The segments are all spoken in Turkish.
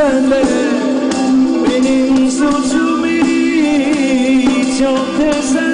senle Benim suçum iyi Çok teselli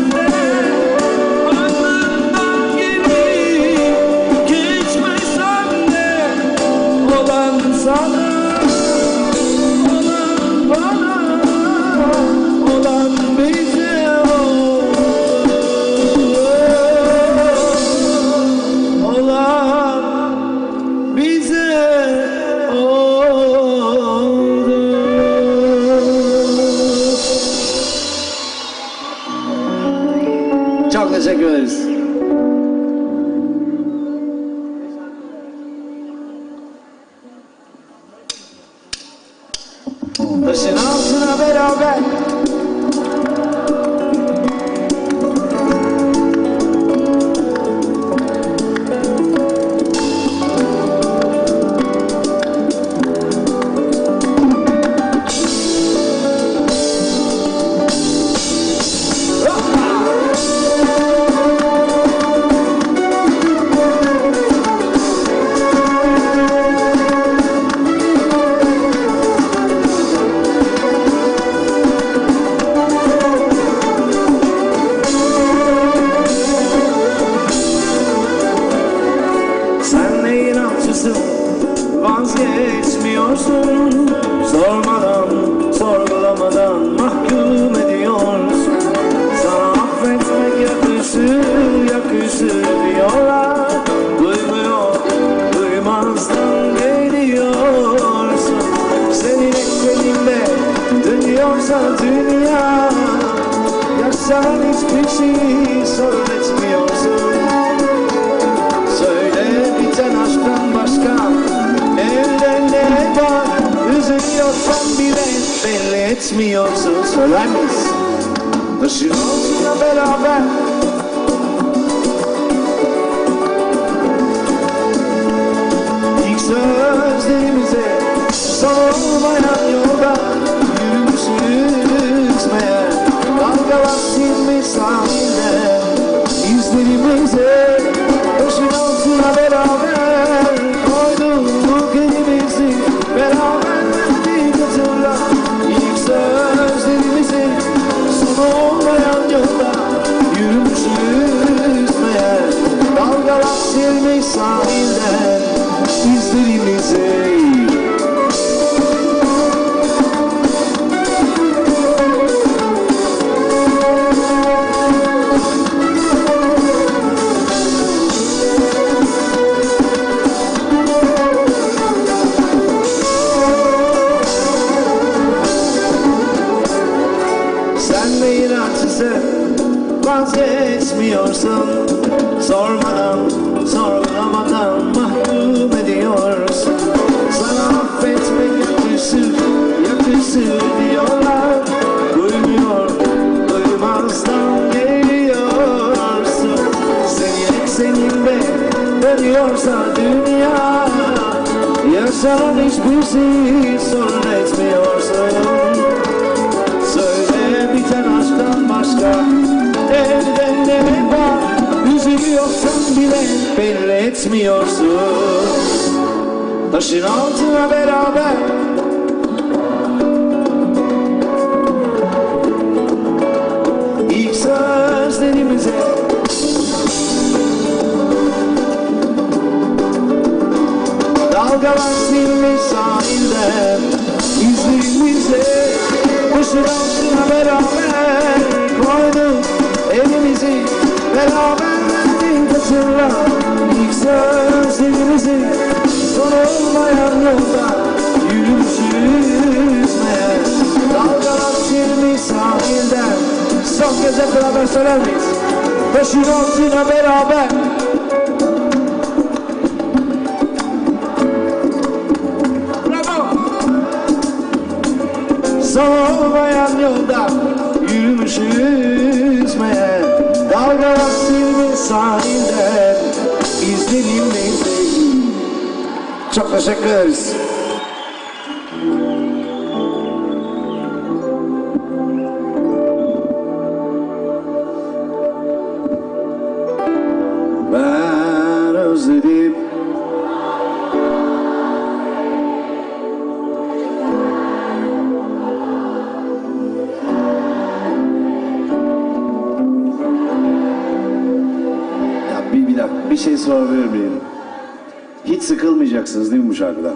person. mi yoksa söyler miyiz? Işın olsun ya beraber. İlk sözlerimize Solmayan yolda Yürümüşüz meğer. Dalgalar silmiş sahilde İzlerimize Işın olsun ya beraber. Söylemey the izlerimize diyorlar Duymuyor, duymazdan geliyorsun Seni ekseninde dönüyorsa dünya. Yaşanan hiçbir sorun etmiyorsun. Söyle biten aşktan başka Elden ne var? Üzülüyorsan bile belli etmiyorsun. Taşın altına beraber Dalgalar silmiş sahilden İzlerimizle Kuşun altına beraber. Koyduk elimizi Beraber verdik hatırla. İlk sözlerimizi Son olmayan yolda Yürümüşüz meğer Dalgalar sahilden Son hep beraber söyler miyiz? Kuşun altına beraber Son olmayan yolda yürümüşüz meğer Dalgalar silmiş sahilden izlenimdeydik Çok teşekkür ederiz. Bir, şey sorabilir miyim? Hiç sıkılmayacaksınız değil mi bu şarkıdan?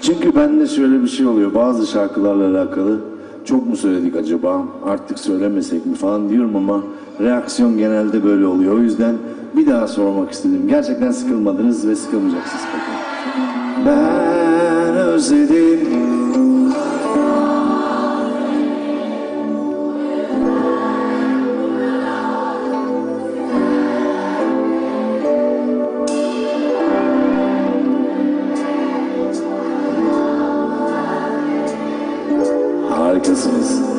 Çünkü bende şöyle bir şey oluyor bazı şarkılarla alakalı. Çok mu söyledik acaba? Artık söylemesek mi falan diyorum ama reaksiyon genelde böyle oluyor. O yüzden bir daha sormak istedim. Gerçekten sıkılmadınız ve sıkılmayacaksınız peki. Ben özledim our.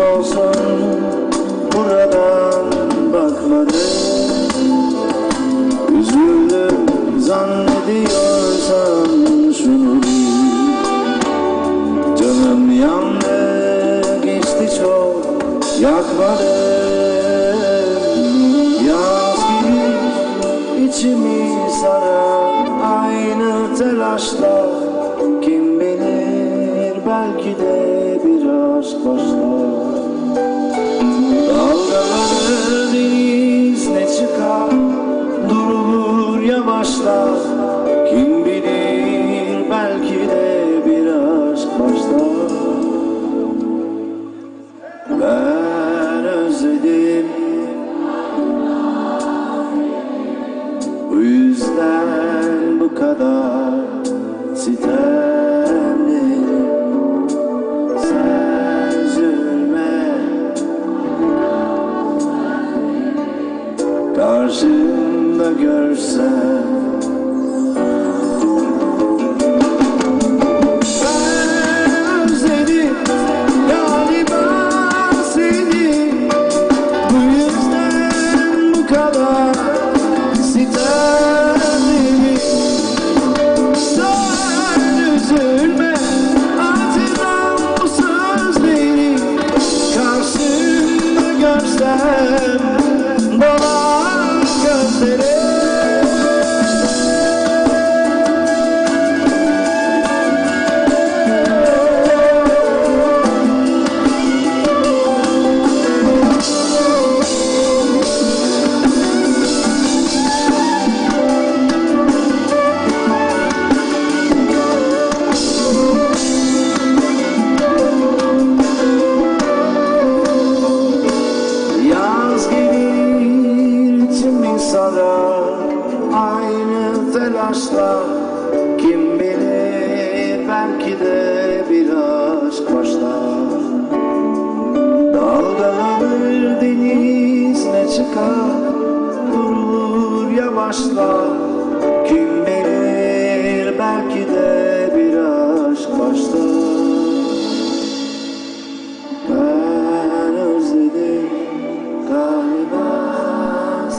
Olsun buradan bakmadım. Üzüldüm zannediyorsan şunu Canım yandı geçti çok yakmadım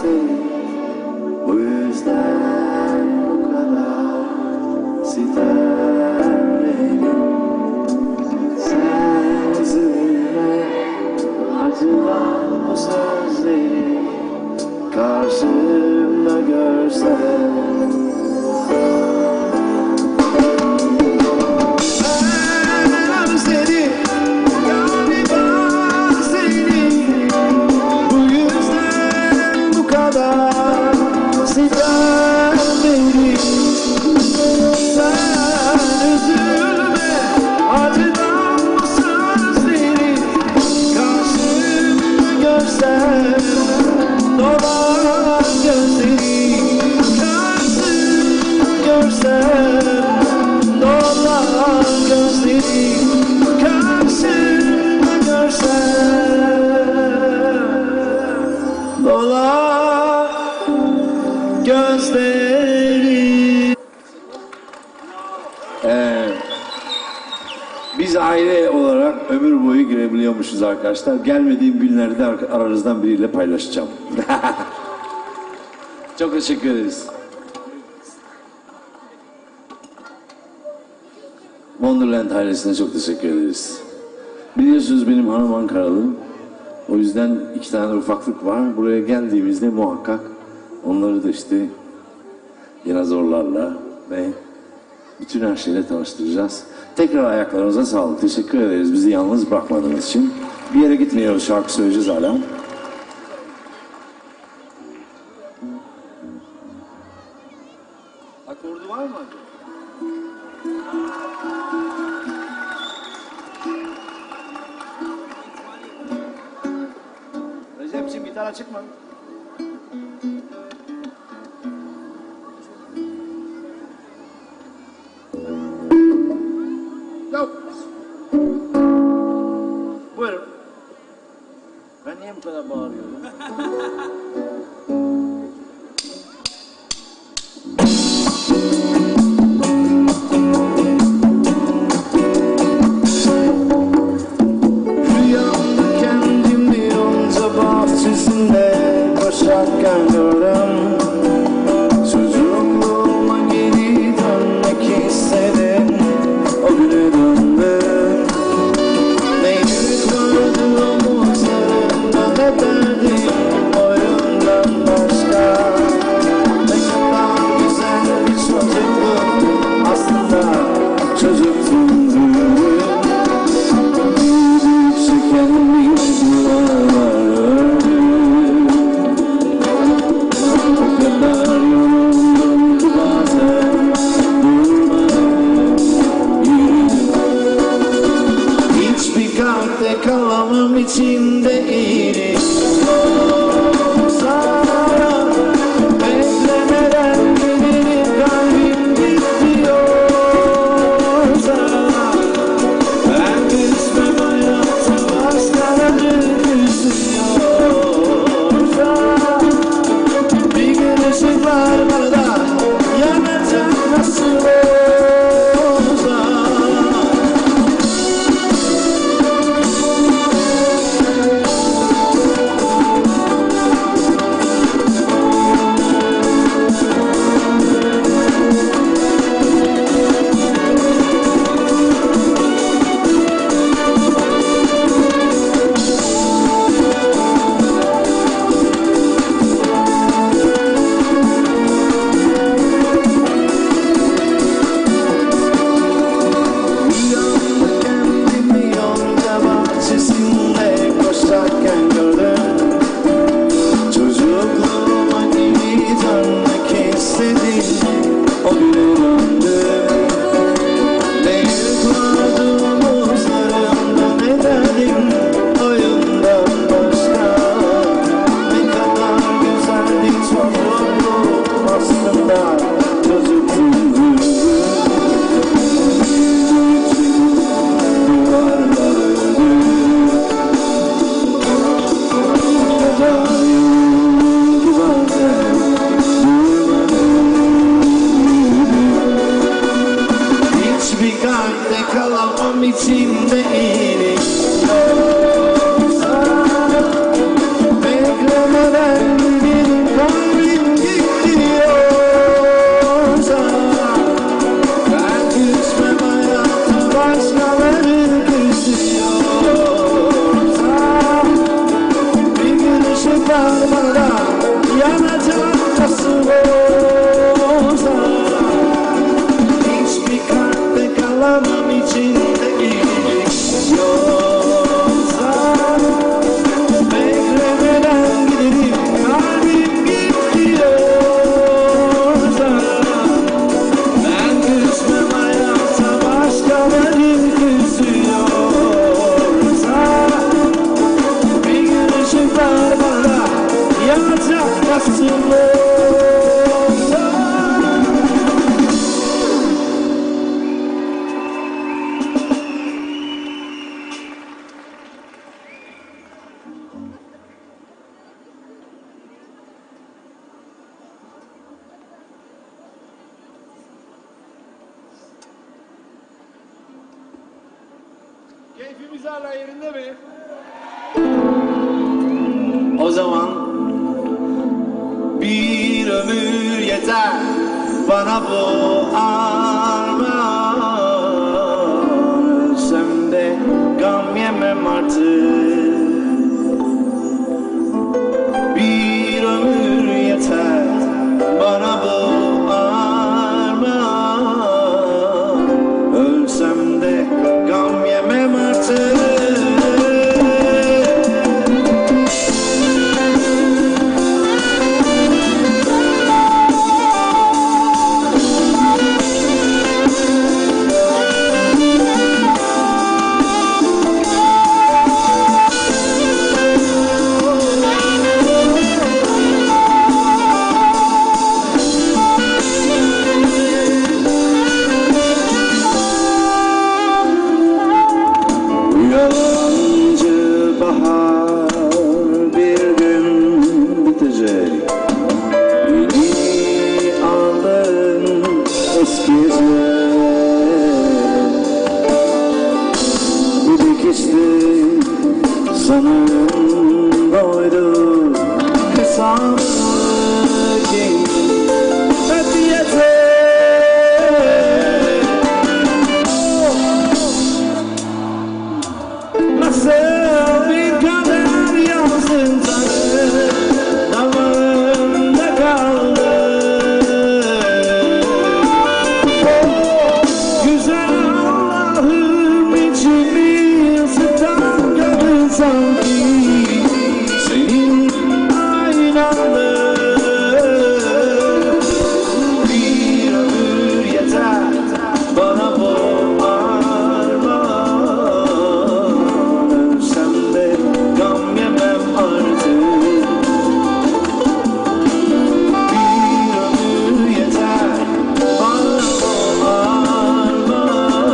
soon. Gözleri Ee, biz aile olarak ömür boyu girebiliyormuşuz arkadaşlar. Gelmediğim günlerde ar- aranızdan biriyle paylaşacağım. Çok teşekkür ederiz. Wonderland ailesine çok teşekkür ederiz. Biliyorsunuz benim hanım Ankaralı. O yüzden iki tane ufaklık var. Buraya geldiğimizde muhakkak onları da işte dinozorlarla ve bütün her şeyle tanıştıracağız. Tekrar ayaklarınıza sağlık. Teşekkür ederiz bizi yalnız bırakmadığınız için. Bir yere gitmiyoruz şarkı söyleyeceğiz hala. Recep'ciğim gitar açık mı?